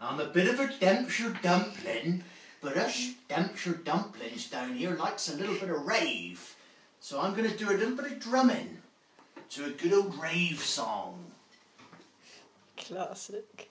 I'm a bit of a Devonshire dumpling, but us Devonshire dumplings down here likes a little bit of rave. So I'm going to do a little bit of drumming to a good old rave song. Classic.